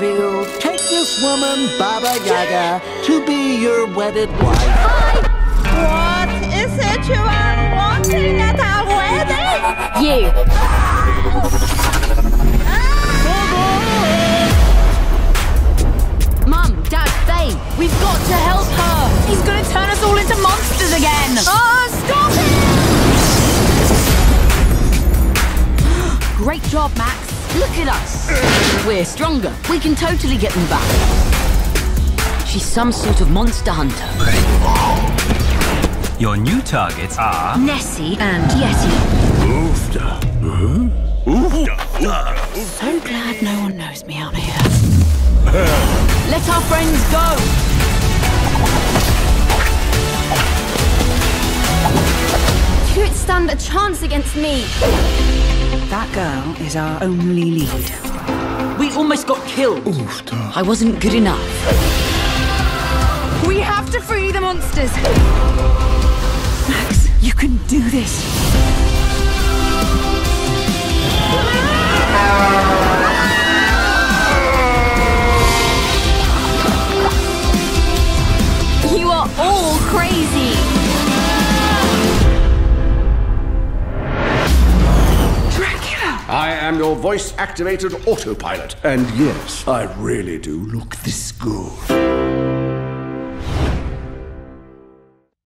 field, take this woman, Baba Yaga, to be your wedded wife. Hi! What is it you are wanting at our wedding? You. Mum, Dad, Fay, we've got to help her. He's gonna turn us all into monsters again. Oh, job, Max. Look at us. We're stronger. We can totally get them back. She's some sort of monster hunter. Your new targets are Nessie and Yeti. Uh-huh. So glad no one knows me out here. Let our friends go. You don't stand a chance against me. That girl is our only lead. We almost got killed. I wasn't good enough. We have to free the monsters. Max, you can do this. You are all crazy. I am your voice activated autopilot. And yes, I really do look this good.